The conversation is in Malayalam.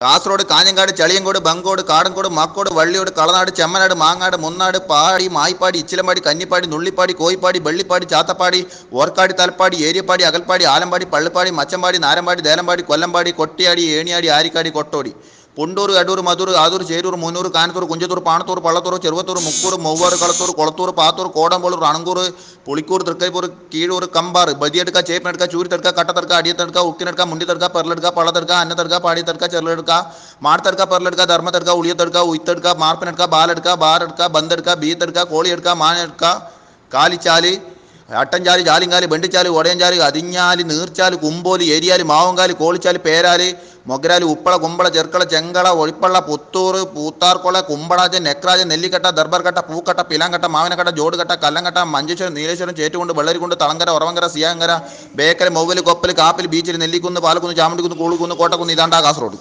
കാസർഗോഡ് കാഞ്ഞങ്ങാട് ചളിയങ്കോട് ബങ്കോട് കാടൻകോട് മാക്കോട് വള്ളിയോട് കളനാട് ചെമ്മനാട് മാങ്ങാട് മുന്നാട് പാടി മായ്പാടി ഇച്ചിലമ്പാടി കന്നിപ്പാടി നുള്ളിപ്പാടി കോയിപ്പാടി വെള്ളിപ്പാടി ചാത്തപ്പാടി ഓർക്കാടി തലപ്പാടി ഏരിയപ്പാടി അകൽപ്പാടി ആലമ്പാടി പള്ളിപ്പാടി മച്ചമ്പാടി നാരമ്പാടി ദേലമ്പാടി കൊല്ലമ്പാടി കൊട്ടിയാടി ഏണിയാടി ആരിക്കാടി കൊട്ടോടി. ಪುಂಡೂರು ಯಡೂರು ಮಧೂರು ಆದೂರು ಸೇರೂರು ಮುನ್ನೂರು ಕಾನ್ಪೂರು ಕುಂಜತೂರು ಪಾಣತೂರು ಪಳ್ಳತೂರು ಚೆರುವತೂರು ಮುಕ್ಕೂರು ಮೌವಾರು ಗಳತೂರು ಕೊಳತೂರು ಪಾತೂರು ಕೋಡಂಬೋಳೂರು ಅಣಗೂರು ಪುಳಿಕೂರು ತರ್ಕೈಪೂರು ಕೀಳೂರು ಕಂಬಾರು ಬದಿಯಡ್ಕ ಚೇಪನಡ್ಕ ಚೂರಿ ತಡ್ಕ ಕಟ್ಟ ತಡ್ಕ ಅಡಿಯ ತಡ್ಕ ಉಕ್ಕಿನಡ್ಕ ಮುಂಡಿ ತಡ್ಕ ಪರ್ಲಡ್ಕ ಪಳ ತಡ್ಕ ಅನ್ನ ತಡ್ಕ ಪಾಡಿ ತಡ್ಕ ಚೆರ್ಲಡ್ಕ ಮಾಡ್ತಡ್ಕ ಪರ್ಲಡ್ಕ ಧರ್ಮ ತಡ್ಕ ಉಳಿಯ ತಡ್ಕ ಉಯ್ತಡ್ಕ ಮಾರ್ಪನಡ್ಕ ಬಾಲಡ್ಕ ಬಾರಡ್ಕ ಬಂದಡ್ಕ ಬೀತಡ್ಕ ಕೋಳಿ ಅಡ್ಕ ಮಾನಡ್ಕ ಕಾಲಿ ಚಾಲಿ അട്ടഞ്ചാൽ ജാലിങ്കാൽ ബണ്ടിച്ചാൽ ഒടയഞ്ചാൽ അതിഞ്ഞാൽ നീർച്ചാൽ കുമ്പോൽ എരിയാൽ മാവങ്കാൽ കോളിച്ചാൽ പേരാൽ മൊഗരാൽ ഉപ്പള കുമ്പള ചെർക്കള ചെങ്കള ഒഴിപ്പള്ള പുത്തൂർ പൂത്താർക്കൊള കുമ്പളാജൻ നെക്രാജൻ നെല്ലിക്കട്ട ദർബർക്കട്ട പൂക്കട്ട പിലാങ്കട്ട മാവനക്കട്ട ജോടുകട്ട കല്ലങ്കട്ട മഞ്ചേശ്വരം നീലേശ്വരം ചേറ്റുകൊണ്ട് വെള്ളരിക്കുണ്ട് തളങ്കര ഉറവങ്കര സിയാങ്കര ബേക്കര മൊവ്വൽ കൊപ്പൽ കാപ്പിൽ ബീച്ചിൽ നെല്ലിക്കുന്ന് പാലക്കുന്ന് ചാമണ്ടിക്കുന്ന് കൂളുക്കുന്ന് കോട്ടക്കുന്ന് ഇതാണ്ടാ കാസർഗോഡ്.